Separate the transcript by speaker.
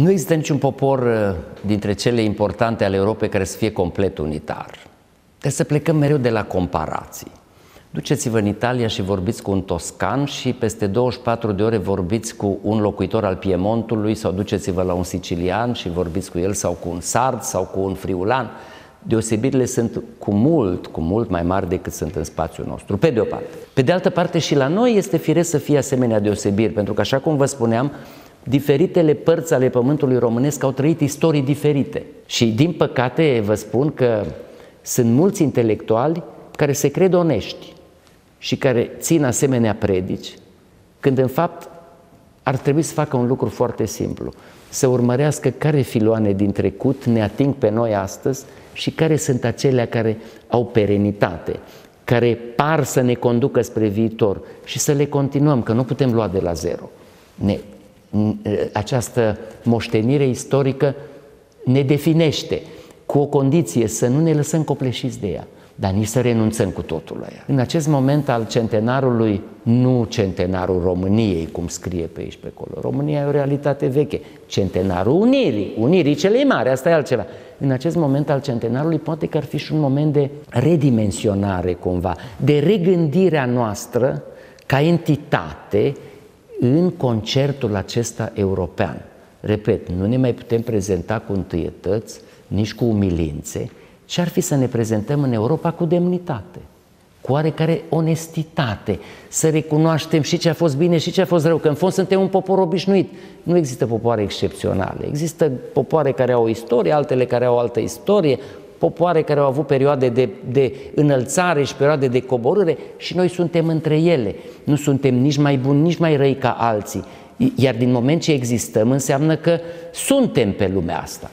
Speaker 1: Nu există niciun popor uh, dintre cele importante ale Europei care să fie complet unitar. Trebuie să plecăm mereu de la comparații. Duceți-vă în Italia și vorbiți cu un toscan și peste 24 de ore vorbiți cu un locuitor al Piemontului sau duceți-vă la un sicilian și vorbiți cu el sau cu un sard sau cu un friulan. Deosebirile sunt cu mult, cu mult mai mari decât sunt în spațiul nostru, pe de o parte. Pe de altă parte și la noi este firesc să fie asemenea deosebiri, pentru că așa cum vă spuneam, diferitele părți ale pământului românesc au trăit istorii diferite. Și din păcate vă spun că sunt mulți intelectuali care se cred onești și care țin asemenea predici, când în fapt ar trebui să facă un lucru foarte simplu, să urmărească care filoane din trecut ne ating pe noi astăzi și care sunt acelea care au perenitate, care par să ne conducă spre viitor și să le continuăm, că nu putem lua de la zero. Ne, această moștenire istorică ne definește cu o condiție să nu ne lăsăm copleșiți de ea dar nici să renunțăm cu totul la ea. În acest moment al centenarului, nu centenarul României, cum scrie pe aici pe acolo. România e o realitate veche. Centenarul Unirii, Unirii celei mari, asta e altceva. În acest moment al centenarului poate că ar fi și un moment de redimensionare cumva, de regândirea noastră ca entitate în concertul acesta european. Repet, nu ne mai putem prezenta cu întâietăți, nici cu umilințe, ce ar fi să ne prezentăm în Europa cu demnitate, cu oarecare onestitate, să recunoaștem și ce a fost bine și ce a fost rău, că în fond suntem un popor obișnuit. Nu există popoare excepționale, există popoare care au o istorie, altele care au o altă istorie, popoare care au avut perioade de, de înălțare și perioade de coborâre și noi suntem între ele. Nu suntem nici mai buni, nici mai răi ca alții. Iar din moment ce existăm, înseamnă că suntem pe lumea asta.